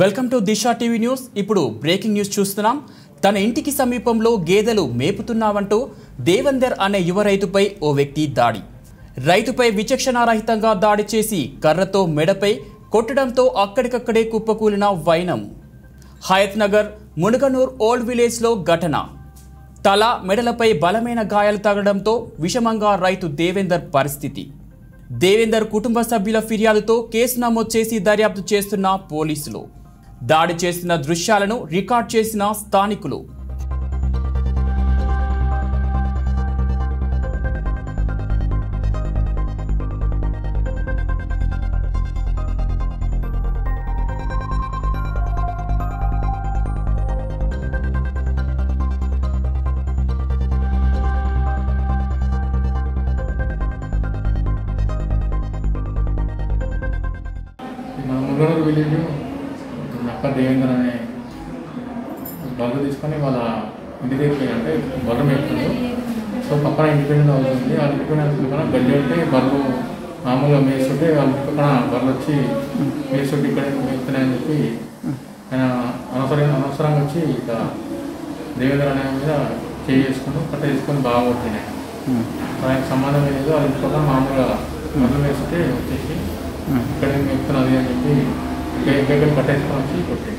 Welcome to Disha TV news. ఇప్పుడు breaking news చూస్తున్నాం. తన ఇంటికి సమీపంలో గేదెలు మేపుతున్నావంటూ దేవందర్ అనే యువ రైతుపై ఓ వ్యక్తి దాడి. రైతుపై విచక్షణారహితంగా దాడి చేసి కర్రతో మెడపై కొట్టడంతో అక్కడికక్కడే కుప్పకూలిన వైనం. హయత్ నగర్ మునుగనూర్ ఓల్డ్ విలేజ్లో ఘటన. తల మెడలపై బలమైన గాయాలు తగడంతో విషమంగా రైతు దేవేందర్ పరిస్థితి. దేవేందర్ కుటుంబ సభ్యుల ఫిర్యాదుతో కేసు నమోదు చేసి దర్యాప్తు చేస్తున్న పోలీసులు. దాడి చేసిన దృశ్యాలను రికార్డ్ చేసిన స్థానికులు. మన ముంగనూరు నక్క దేవేంద్ర అనే బల్లు తీసుకొని వాళ్ళ ఇంటి దగ్గరికి అంటే బర్రె మేపుతుంది సో పక్కన ఇండిపెండెంట్ హౌస్ ఉంది ఆ ఇండిపెండెంట్ పక్కన గడ్డి ఉంటే బర్రెలు మామూలుగా మేస్తుంటే వాళ్ళ పక్కన బర్రెలు వచ్చి మేస్తుంటే ఇక్కడ మేపుతున్నాయని చెప్పి ఆయన అనవసరం అనవసరంగా వచ్చి ఇక దేవేంద్ర అనే మీద చేసుకుని కట్ట చేసుకొని బాగా కొట్టినాయి. ఆయనకు సంబంధం లేదు. వాళ్ళ ఇంటి పక్కన మామూలుగా బర్రెలు మేస్తుంటే వచ్చేసి ఇక్కడ ఏం చెప్తున్నది అని చెప్పి ఇంకెక్కడ కట్టేసుకొని వచ్చి.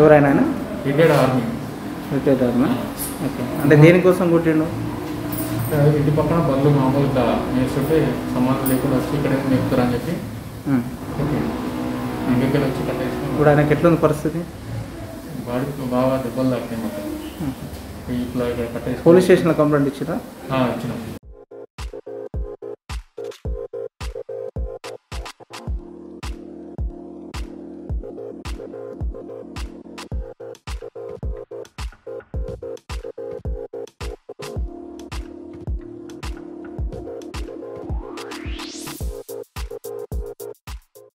ఎవరైనా? ఆయన? Retired army. Retired army? Okay. అంటే దేనికోసం కొట్టిండు? ఇంటి పక్కన బండ్లు మామూలుగా మేస్తుంటే సంబంధం లేకుండా వచ్చి ఇక్కడ ఏం చెప్తారని చెప్పి. కొట్టిండు. ఇంకెక్కడ వచ్చి కట్టేసుకొని ఇప్పుడు ఆయనకి ఎట్లుంది పరిస్థితి? బాడీకి బాగా దెబ్బలు తాకినాయి మొత్తం. ఇట్లా ఇక్కడ కట్టేసి పోలీస్ స్టేషన్లో కంప్లైంట్ ఇచ్చిరా? ఆ, ఇచ్చినాం.